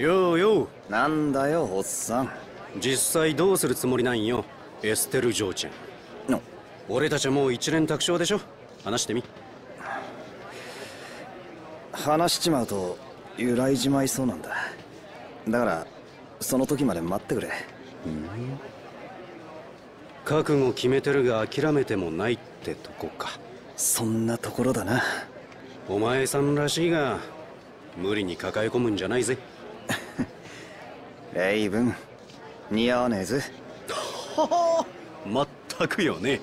ようよう。なんだよおっさん。実際どうするつもりなんよエステル嬢ちゃんの。俺たちはもう一連卓勝でしょ。話してみ。話しちまうと揺らいじまいそうなんだ。だからその時まで待ってくれ。覚悟決めてるが諦めてもないってとこか。そんなところだな。お前さんらしいが無理に抱え込むんじゃないぜ レイブン似合わねえぜははまったくよね。